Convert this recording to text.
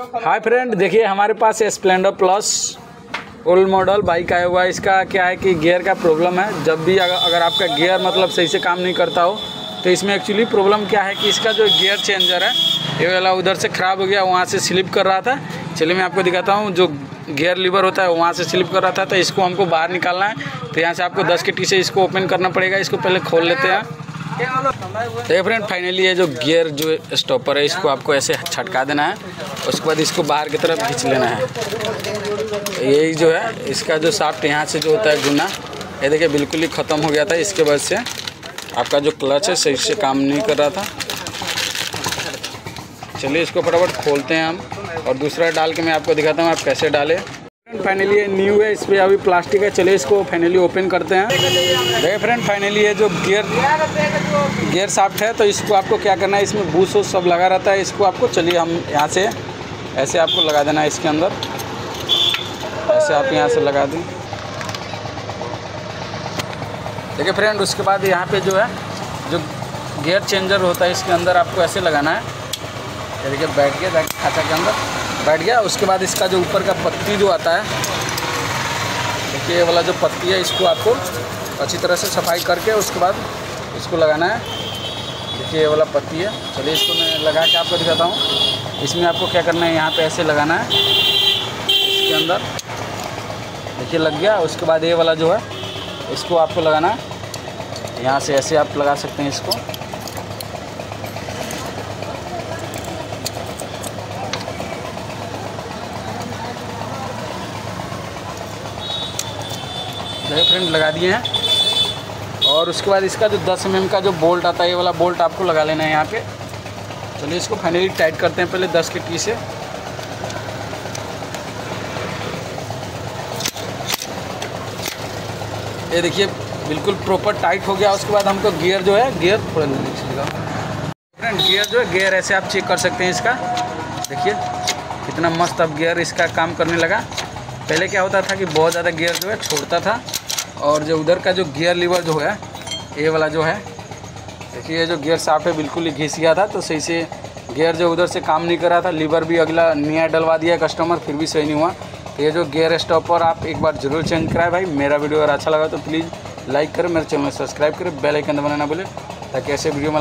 हाय friend देखिए हमारे पास Splendor plus old model bike आया हुआ है। इसका क्या है कि गियर का प्रॉब्लम है। जब भी अगर, अगर आपका गियर मतलब सही से काम नहीं करता हो तो इसमें एक्चुअली प्रॉब्लम क्या है कि इसका जो गियर चेंजर है ये वाला उधर से ख़राब हो गया वहाँ से स्लिप कर रहा था। चलिए मैं आपको दिखाता हूँ जो गियर लीवर होता है वहाँ से स्लिप कर रहा था तो इसको हमको बाहर निकालना है। तो यहाँ से आपको दस के टी से इसको ओपन करना पड़ेगा। इसको पहले खोल लेते हैं। देखिए फ्रेंड फाइनली ये जो गियर जो स्टॉपर है, इसको आपको ऐसे छटका देना है। उसके बाद इसको बाहर की तरफ़ खींच लेना है। यही जो है, इसका जो साफ्ट यहाँ से जो होता है गुना, ये देखिए बिल्कुल ही ख़त्म हो गया था इसके वजह से। आपका जो क्लच है, सही से काम नहीं कर रहा था। चलिए इसको फटाफट खोलते हैं हम। और दूसरा डाल के मैं आपको दिखाता हूँ, आप कैसे डालें। फाइनली ये न्यू है, इस पर अभी प्लास्टिक है, चलिए इसको फाइनली ओपन करते हैं। देखिए फ्रेंड फाइनली ये जो गियर गियर साफ्ट है तो इसको आपको क्या करना है, इसमें बूस वूस सब लगा रहता है, इसको आपको, चलिए हम यहाँ से, ऐसे आपको लगा देना है इसके अंदर। ऐसे आप यहाँ से लगा दें। देखिए फ्रेंड उसके बाद यहाँ पे जो है, जो गियर चेंजर होता है, इसके अंदर आपको ऐसे लगाना है। देखिए बैठ गया, खाचा के अंदर। बैठ गया। उसके बाद इसका जो ऊपर का पत्ती जो आता है, देखिए ये वाला जो पत्ती है, इसको आपको अच्छी तरह से सफ़ाई करके उसके बाद इसको लगाना है। देखिए ये वाला पत्ती है। चलिए इसको मैं लगा के आपको दिखाता हूँ। इसमें आपको क्या करना है, यहाँ पे ऐसे लगाना है। इसके अंदर देखिए लग गया। उसके बाद ये वाला जो है, इसको आपको लगाना है। यहाँ से ऐसे आप लगा सकते हैं इसको। देखिए फ्रेंड लगा दिए हैं। और उसके बाद इसका जो 10 एम का जो बोल्ट आता है, ये वाला बोल्ट आपको लगा लेना है यहाँ पे। चलिए इसको फाइनली टाइट करते हैं पहले 10 के टी से। ये देखिए, बिल्कुल प्रॉपर टाइट हो गया। उसके बाद हमको गियर जो है गियर थोड़ा फ्रेंड गियर जो है गियर ऐसे आप चेक कर सकते हैं इसका। देखिए, कितना मस्त अब गियर इसका काम करने लगा। पहले क्या होता था कि बहुत ज़्यादा गियर जो है छोड़ता था। और जो उधर का जो गियर लीवर जो है, ये वाला जो है, देखिए ये जो गियर साफ़ है, बिल्कुल ही घिस गया था तो सही से गियर जो उधर से काम नहीं कर रहा था लीवर भी अगला नया डलवा दिया कस्टमर फिर भी सही नहीं हुआ। तो ये जो गियर स्टॉपर आप एक बार ज़रूर चेंज कराए भाई, मेरा वीडियो अगर अच्छा लगा तो प्लीज़ लाइक करें, मेरे चैनल सब्सक्राइब करें बेलाइकन दबाना ना बोले ताकि ऐसे वीडियो में